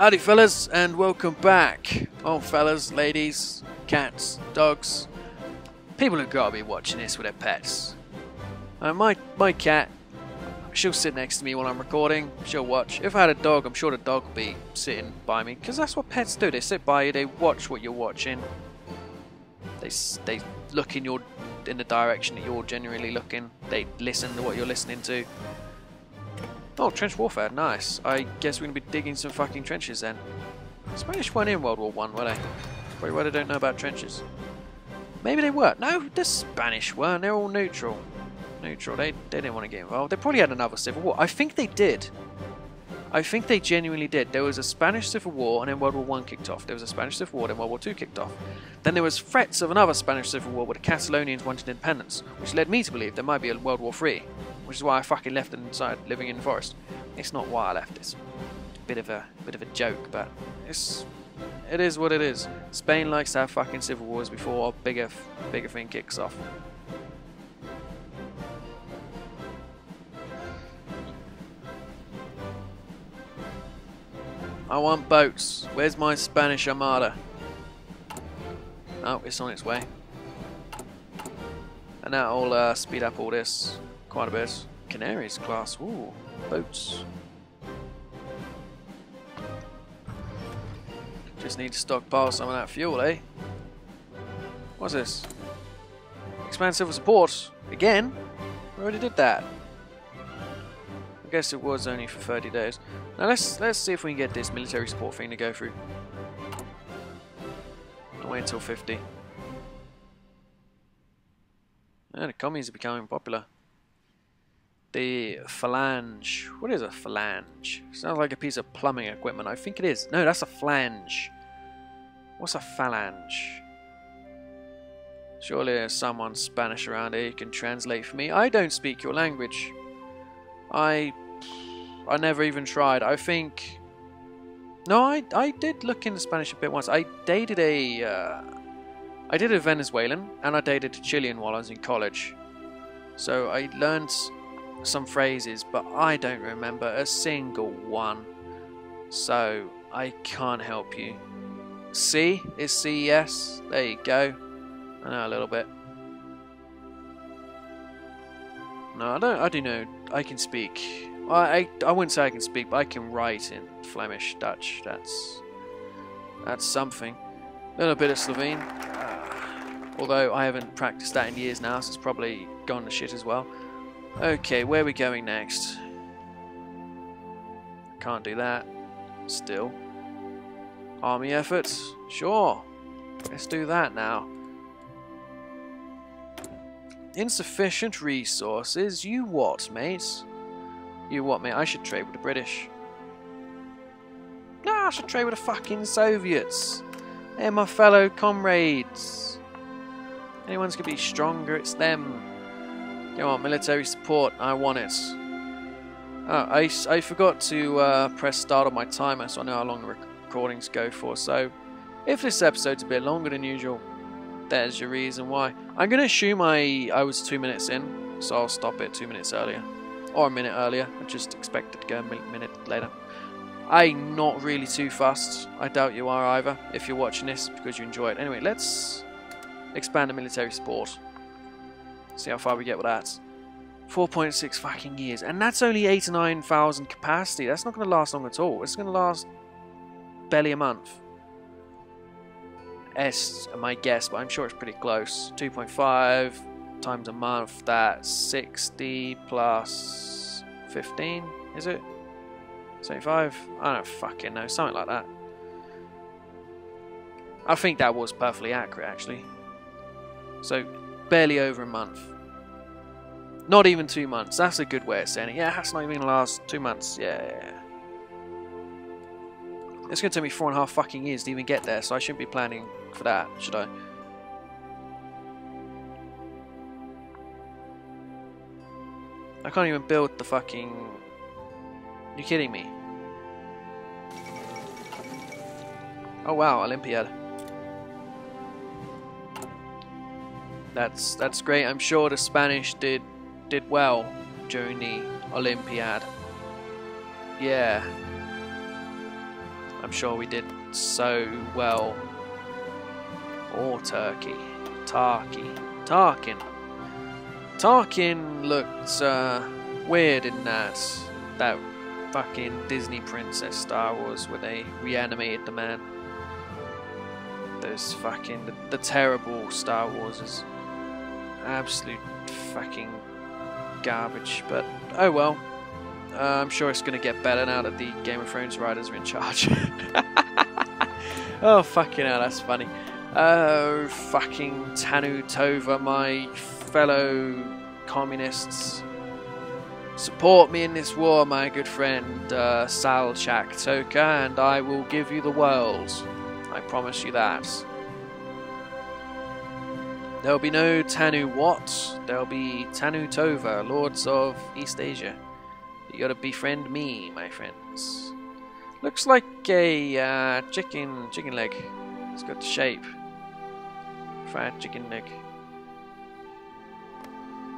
Howdy, fellas, and welcome back. Oh, fellas, ladies, cats, dogs, people who gotta be watching this with their pets. Uh, my my cat, she'll sit next to me while I'm recording. She'll watch. If I had a dog, I'm sure the dog would be sitting by me, because that's what pets do. They sit by you. They watch what you're watching. They they look in your in the direction that you're generally looking. They listen to what you're listening to. Oh, trench warfare, nice. I guess we're going to be digging some fucking trenches then. Spanish weren't in World War One, were they? Probably why they don't know about trenches. Maybe they were. No, the Spanish weren't. They're all neutral. Neutral. They, they didn't want to get involved. They probably had another civil war. I think they did. I think they genuinely did. There was a Spanish Civil War and then World War One kicked off. There was a Spanish Civil War, then World War Two kicked off. Then there was threats of another Spanish Civil War where the Catalonians wanted independence, which led me to believe there might be a World War Three, which is why I fucking left and inside living in the forest. It's not why I left. It's a bit of a bit of a joke, but it's it is what it is. Spain likes to have fucking civil wars before a bigger bigger thing kicks off. I want boats. Where's my Spanish Armada? Oh, it's on its way. And that'll uh, speed up all this quite a bit. Canaries class. Ooh, boats. Just need to stockpile some of that fuel, eh? What's this? Expand civil support. Again? We already did that. I guess it was only for 30 days. Now let's let's see if we can get this military support thing to go through. I'll wait until 50. Yeah, the commies are becoming popular. The phalange. What is a phalange? Sounds like a piece of plumbing equipment. I think it is. No, that's a flange. What's a phalange? Surely there's someone Spanish around here who can translate for me. I don't speak your language. I I never even tried. I think no, I I did look into Spanish a bit once. I dated a uh, I did a Venezuelan and I dated a Chilean while I was in college. So I learned some phrases, but I don't remember a single one. So I can't help you. C is CES. There you go. I know a little bit. No, I don't. I do know. I can speak. I, I I wouldn't say I can speak, but I can write in Flemish, Dutch. That's that's something. A little bit of Slovene. Uh, although I haven't practiced that in years now, so it's probably gone to shit as well. Okay, where are we going next? Can't do that. Still. Army efforts? Sure. Let's do that now. Insufficient resources? You what, mate? You what, mate? I should trade with the British. No, I should trade with the fucking Soviets. They're my fellow comrades. Anyone's gonna be stronger, it's them. Come on, military support. I want it. Oh, I, I forgot to uh, press start on my timer so I know how long the recordings go for. So, if this episode's a bit longer than usual, there's your reason why. I'm going to assume I, I was two minutes in, so I'll stop it two minutes earlier. Or a minute earlier. I just expected to go a minute later. I'm not really too fast. I doubt you are either, if you're watching this because you enjoy it. Anyway, let's expand the military support. See how far we get with that. 4.6 fucking years. And that's only 89,000 capacity. That's not going to last long at all. It's going to last barely a month. S my guess, but I'm sure it's pretty close. 2.5 times a month, that's 60 plus 15, is it? 75? I don't fucking know, something like that. I think that was perfectly accurate, actually. So, barely over a month. Not even two months. That's a good way of saying it. Yeah, that's not even last two months. Yeah. It's gonna take me four and a half fucking years to even get there, so I shouldn't be planning for that, should I? I can't even build the fucking. You kidding me? Oh wow, Olympiad. That's that's great. I'm sure the Spanish did did well during the Olympiad. Yeah. I'm sure we did so well. Or Turkey. Tarky. Tarkin. Tarkin looked uh, weird in that that fucking Disney princess Star Wars where they reanimated the man. Those fucking the, the terrible Star Wars is absolute fucking garbage. But oh well. Uh, I'm sure it's going to get better now that the Game of Thrones writers are in charge. oh fucking hell, that's funny. Oh fucking Tannu Tuva, my fellow communists. Support me in this war, my good friend uh, Salchak Toka, and I will give you the world. I promise you that. There'll be no Tanu Wat, there'll be Tannu Tuva, Lords of East Asia. You gotta befriend me, my friends. Looks like a uh, chicken chicken leg. It's got the shape. Fried chicken leg.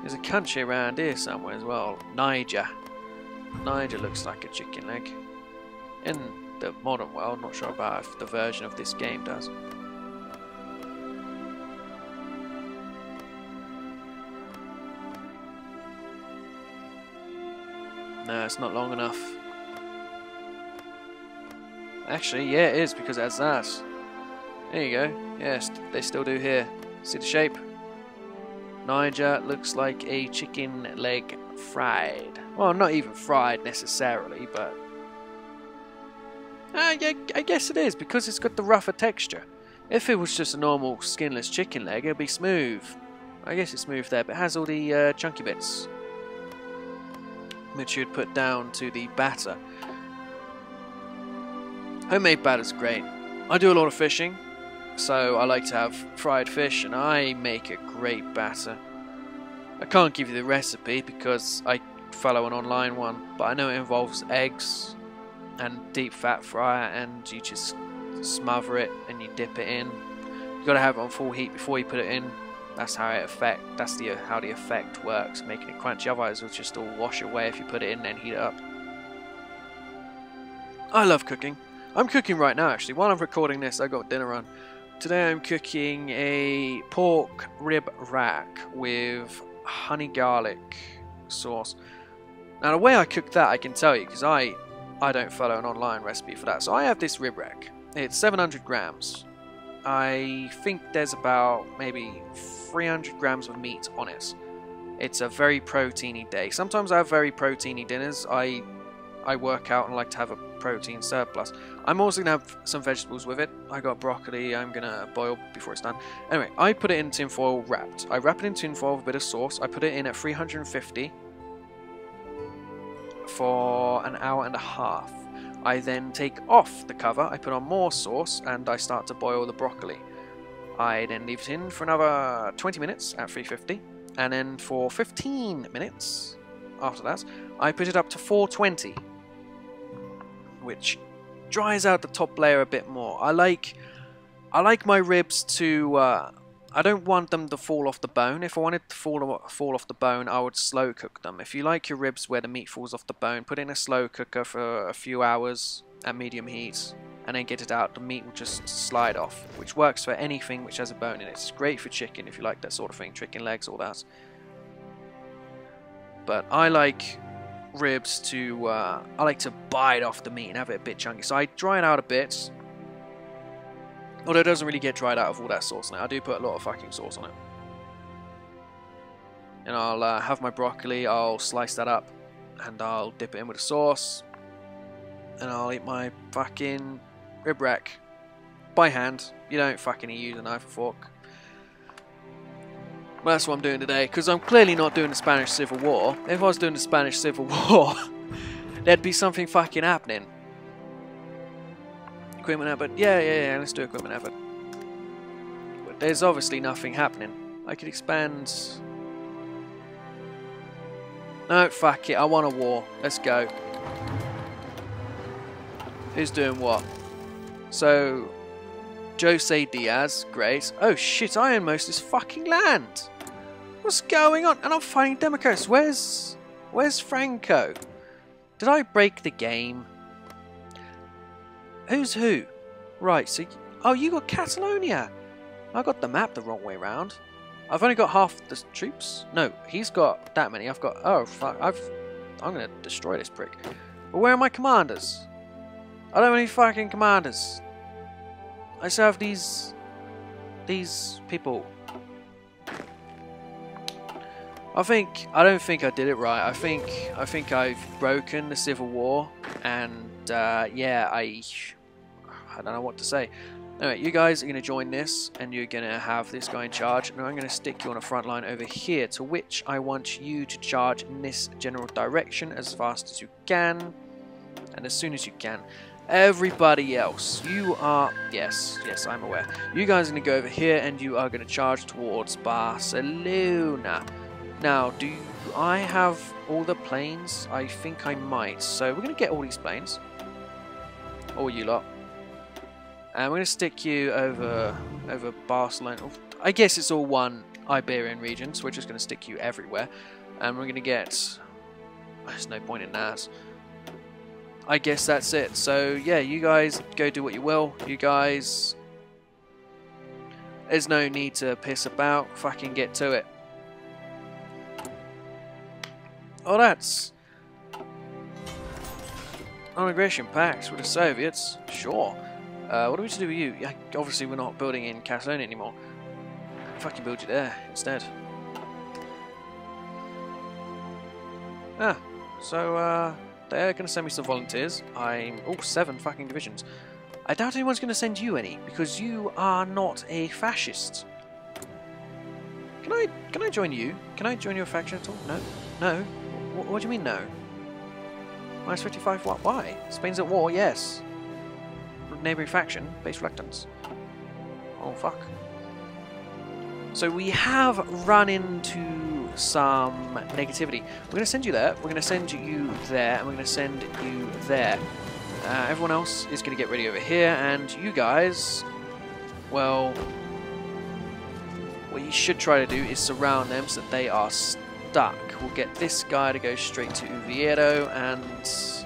There's a country around here somewhere as well. Niger. Niger looks like a chicken leg. In the modern world, not sure about if the version of this game does. It's not long enough. Actually, yeah, it is because it has that. There you go. Yes, they still do here. See the shape? Niger looks like a chicken leg fried. Well, not even fried necessarily, but... Uh, yeah, I guess it is, because it's got the rougher texture. If it was just a normal skinless chicken leg, it'd be smooth. I guess it's smooth there, but it has all the uh, chunky bits which you'd put down to the batter. Homemade batter's great. I do a lot of fishing, so I like to have fried fish, and I make a great batter. I can't give you the recipe because I follow an online one, but I know it involves eggs and deep fat fryer, and you just smother it and you dip it in. You got to have it on full heat before you put it in that's how it affect. That's the how the effect works, making it crunchy. Otherwise, it'll just all wash away if you put it in and heat it up. I love cooking. I'm cooking right now, actually. While I'm recording this, I got dinner on. Today, I'm cooking a pork rib rack with honey garlic sauce. Now, the way I cook that, I can tell you because I I don't follow an online recipe for that. So I have this rib rack. It's 700 grams. I think there's about maybe 300 grams of meat on it. It's a very proteiny day. Sometimes I have very proteiny dinners. I I work out and like to have a protein surplus. I'm also to have some vegetables with it. I got broccoli I'm to boil before it's done. Anyway, I put it in tinfoil wrapped. I wrap it in tinfoil with a bit of sauce. I put it in at 350 for an hour and a half. I then take off the cover, I put on more sauce, and I start to boil the broccoli. I then leave it in for another 20 minutes at 350, and then for 15 minutes after that, I put it up to 420, which dries out the top layer a bit more. I like, I like my ribs to uh, I don't want them to fall off the bone. If I wanted to fall, fall off the bone, I would slow cook them. If you like your ribs where the meat falls off the bone, put in a slow cooker for a few hours at medium heat and then get it out. The meat will just slide off, which works for anything which has a bone in it. It's great for chicken if you like that sort of thing, chicken legs, all that. But I like ribs to, uh, I like to bite off the meat and have it a bit chunky. So I dry it out a bit, Although it doesn't really get dried out of all that sauce now. I do put a lot of fucking sauce on it. And I'll uh, have my broccoli, I'll slice that up, and I'll dip it in with the sauce. And I'll eat my fucking rib rack. By hand. You don't fucking use a knife or fork. Well, that's what I'm doing today, because I'm clearly not doing the Spanish Civil War. If I was doing the Spanish Civil War, there'd be something fucking happening equipment effort. Yeah, yeah, yeah, let's do equipment effort. But there's obviously nothing happening. I could expand... No, fuck it, I want a war. Let's go. Who's doing what? So, Jose Diaz, great. Oh shit, I own most of this fucking land! What's going on? And I'm fighting Democrats. Where's... Where's Franco? Did I break the game? Who's who? Right, so... Oh, you got Catalonia! I got the map the wrong way round. I've only got half the troops. No, he's got that many. I've got... Oh, fuck. I've... I'm gonna destroy this prick. But where are my commanders? I don't have any fucking commanders. I still have these... These people. I think... I don't think I did it right. I think... I think I've broken the Civil War. And, uh, yeah, I... I don't know what to say. Anyway, you guys are going to join this, and you're going to have this guy in charge, and I'm going to stick you on a front line over here, to which I want you to charge in this general direction as fast as you can, and as soon as you can. Everybody else, you are, yes, yes, I'm aware. You guys are going to go over here, and you are going to charge towards Barcelona. Now, do I have all the planes? I think I might, so we're going to get all these planes. All you lot. And we're going to stick you over over Barcelona. I guess it's all one Iberian region, so we're just going to stick you everywhere. And we're going to get... There's no point in that. I guess that's it. So, yeah, you guys go do what you will. You guys... There's no need to piss about. Fucking get to it. Oh, that's... Non-aggression with the Soviets. Sure. Uh, what are we to do with you? Yeah, obviously we're not building in Catalonia anymore. Fucking build you there instead. Ah, so uh, they're going to send me some volunteers. I'm... Oh, seven fucking divisions. I doubt anyone's going to send you any, because you are not a fascist. Can I can I join you? Can I join your faction at all? No? No? What, what do you mean no? Minus 55 what? Why? Spain's at war, yes neighbouring faction, base reluctance. Oh fuck. So we have run into some negativity. We're going to send you there, we're going to send you there, and we're going to send you there. Uh, everyone else is going to get ready over here, and you guys, well, what you should try to do is surround them so that they are stuck. We'll get this guy to go straight to Oviedo, and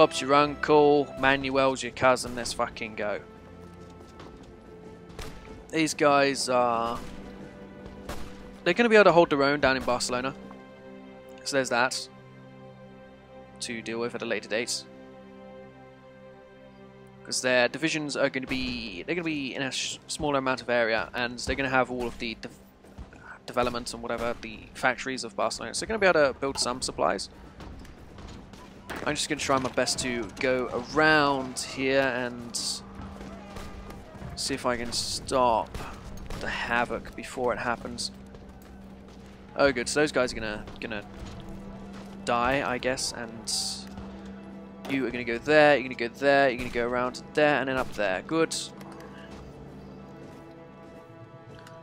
Bob's your uncle, Manuel's your cousin, let's fucking go. These guys are... They're going to be able to hold their own down in Barcelona. So there's that. To deal with at a later date. Because their divisions are going to be... They're going to be in a smaller amount of area. And they're going to have all of the de developments and whatever, the factories of Barcelona. So they're going to be able to build some supplies. I'm just going to try my best to go around here and see if I can stop the havoc before it happens. Oh good, so those guys are gonna gonna die, I guess, and you are gonna go there, you're gonna go there, you're gonna go around there, and then up there. Good.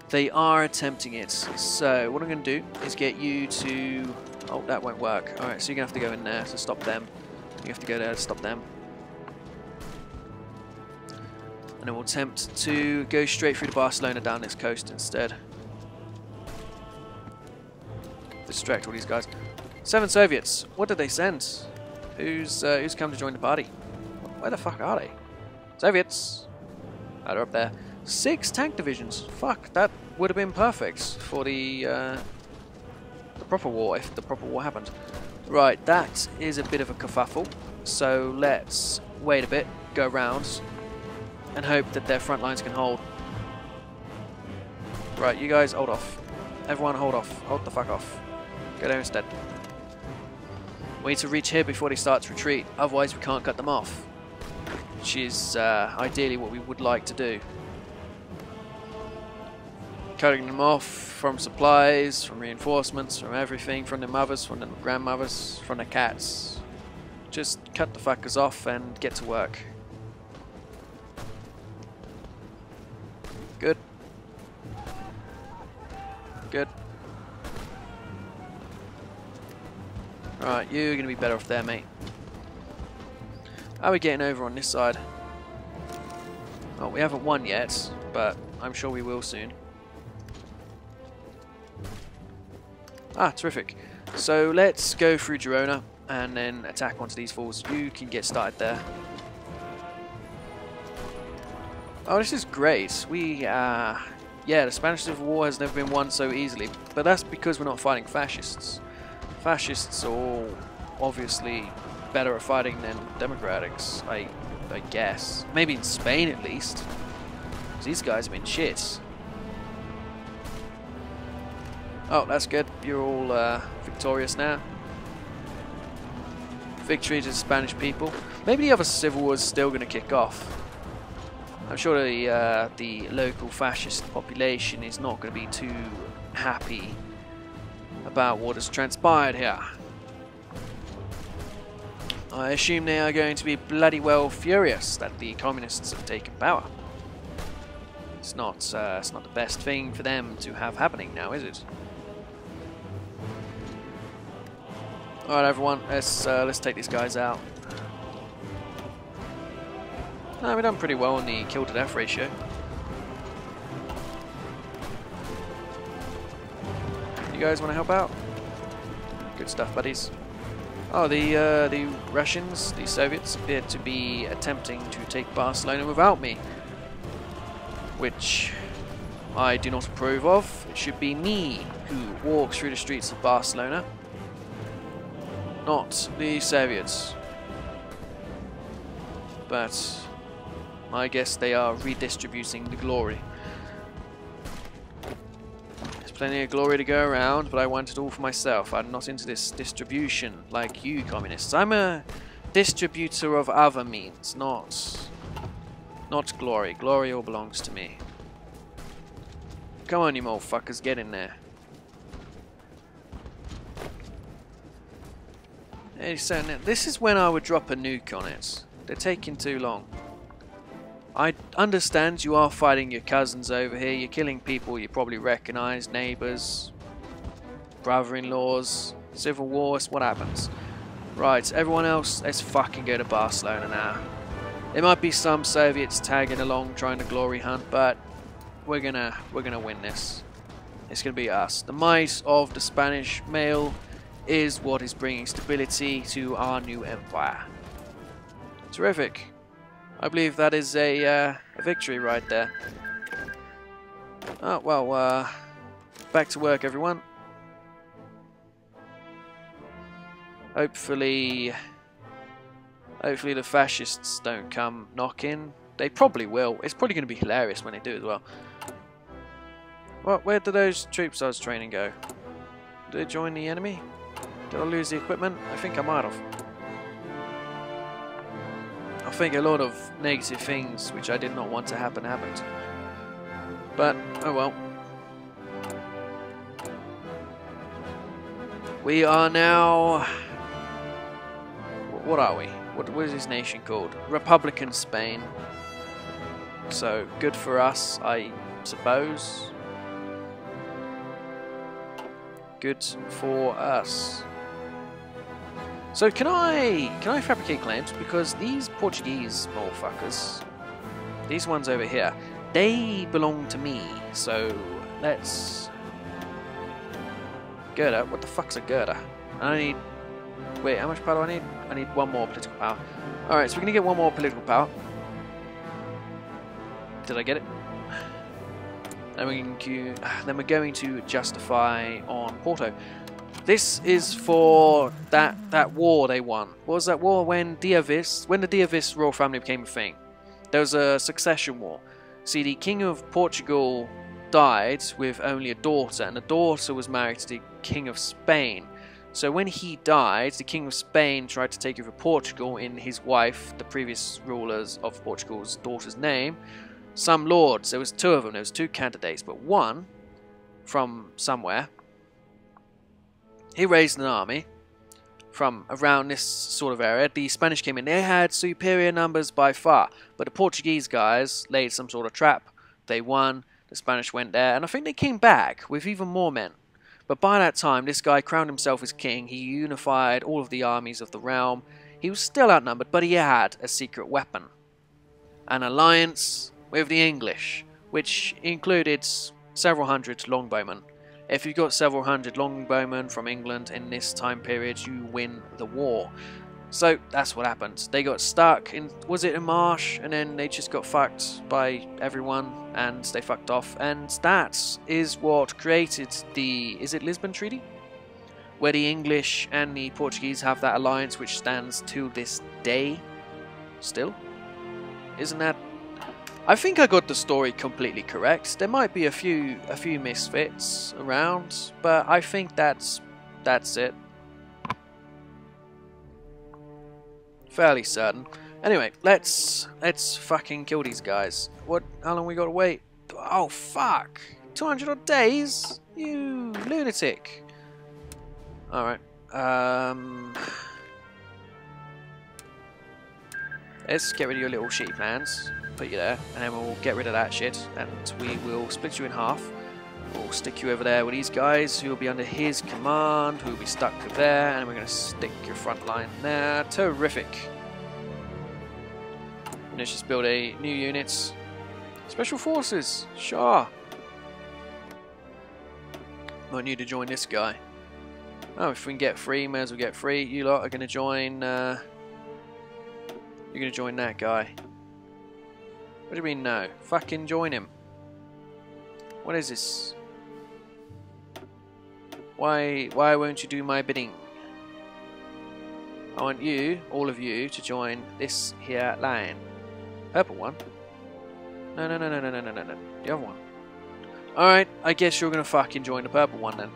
They are attempting it. So what I'm gonna do is get you to Oh, that won't work. Alright, so you're going to have to go in there to stop them. You have to go there to stop them. And then we'll attempt to go straight through to Barcelona down this coast instead. Distract all these guys. Seven Soviets. What did they send? Who's uh, who's come to join the party? Where the fuck are they? Soviets. Oh, they're up there. Six tank divisions. Fuck, that would have been perfect for the uh, the proper war, if the proper war happened. Right, that is a bit of a kerfuffle, so let's wait a bit, go around, and hope that their front lines can hold. Right, you guys hold off. Everyone hold off. Hold the fuck off. Go there instead. We need to reach here before they start to retreat, otherwise we can't cut them off. Which is uh, ideally what we would like to do cutting them off from supplies, from reinforcements, from everything, from their mothers, from their grandmothers, from their cats. Just cut the fuckers off and get to work. Good. Good. Right, you're to be better off there, mate. Are we getting over on this side? Well, we haven't won yet, but I'm sure we will soon. Ah, terrific. So let's go through Girona and then attack onto these falls. You can get started there. Oh, this is great. We, uh, yeah, the Spanish Civil War has never been won so easily, but that's because we're not fighting fascists. Fascists are all obviously better at fighting than democrats, I, I guess. Maybe in Spain at least. These guys have been shit. Oh, that's good. You're all uh, victorious now. Victory to the Spanish people. Maybe the other civil war is still going to kick off. I'm sure the uh, the local fascist population is not going to be too happy about what has transpired here. I assume they are going to be bloody well furious that the communists have taken power. It's not uh, it's not the best thing for them to have happening now, is it? All right, everyone, let's uh, let's take these guys out. We've done pretty well on the kill to death ratio. You guys want to help out? Good stuff, buddies. Oh, the uh, the Russians, the Soviets, appear to be attempting to take Barcelona without me, which I do not approve of. It should be me who walks through the streets of Barcelona, not the Soviets. But I guess they are redistributing the glory. There's plenty of glory to go around, but I want it all for myself. I'm not into this distribution like you communists. I'm a distributor of other means, not not glory. Glory all belongs to me. Come on, you motherfuckers, get in there. So now, this is when I would drop a nuke on it. They're taking too long. I understand you are fighting your cousins over here. You're killing people you probably recognize, neighbors, brother-in-laws, civil wars. What happens? Right, everyone else, let's fucking go to Barcelona now. There might be some Soviets tagging along trying to glory hunt, but we're gonna we're gonna win this. It's gonna be us. The might of the Spanish male is what is bringing stability to our new empire. Terrific. I believe that is a, uh, a victory right there. Oh, well, uh, back to work, everyone. Hopefully, hopefully the fascists don't come knocking. They probably will. It's probably going to be hilarious when they do as well. Well, where did those troops I was training go? Did they join the enemy? Did I lose the equipment? I think I might have. I think a lot of negative things which I did not want to happen happened. But, oh well. We are now... What are we? What, what is this nation called? Republican Spain. So, good for us, I suppose. Good for us. So can I can I fabricate claims? Because these Portuguese motherfuckers, these ones over here, they belong to me. So let's girder. What the fuck's a girder? I need. Wait, how much power do I need? I need one more political power. All right, so we're gonna get one more political power. Did I get it? Then going to, then we're going to justify on Porto. This is for that that war they won. What was that war when Diovis, when the Diovis royal family became a thing? There was a succession war. See, the king of Portugal died with only a daughter, and the daughter was married to the king of Spain. So when he died, the king of Spain tried to take over Portugal in his wife, the previous rulers of Portugal's daughter's name. Some lords, there was two of them, there was two candidates, but one from somewhere he raised an army from around this sort of area. The Spanish came in. They had superior numbers by far, but the Portuguese guys laid some sort of trap. They won. The Spanish went there, and I think they came back with even more men. But by that time, this guy crowned himself as king. He unified all of the armies of the realm. He was still outnumbered, but he had a secret weapon. An alliance with the English, which included several hundred longbowmen. If you've got several hundred longbowmen from England in this time period, you win the war. So that's what happened. They got stuck in was it a marsh and then they just got fucked by everyone and they fucked off and that is what created the is it Lisbon Treaty? Where the English and the Portuguese have that alliance which stands to this day still. Isn't that I think I got the story completely correct. There might be a few a few misfits around, but I think that's that's it. Fairly certain. Anyway, let's let's fucking kill these guys. What? How long we got to wait? Oh fuck! 200 odd days? You lunatic! All right. Um. Let's get rid of your little sheep hands put you there, and then we'll get rid of that shit, and we will split you in half. We'll stick you over there with these guys, who will be under his command, who will be stuck there, and we're going to stick your front line there. Terrific. let's just build a new units. Special Forces, sure. Might need to join this guy. Oh, if we can get free, may as well get free. You lot are going to join... Uh, you're to join that guy. What do you mean no? Fucking join him. What is this? Why why won't you do my bidding? I want you, all of you, to join this here line. Purple one? No, no, no, no, no, no, no, no, no. The other one. Alright, I guess you're to fucking join the purple one then.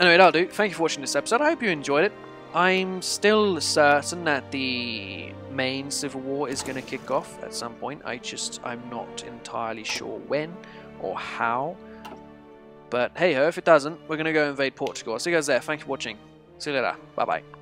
Anyway, that'll do. Thank you for watching this episode. I hope you enjoyed it. I'm still certain that the main civil war is going to kick off at some point. I just, I'm not entirely sure when or how. But hey ho, if it doesn't, we're going to go invade Portugal. See you guys there. Thanks for watching. See you later. Bye bye.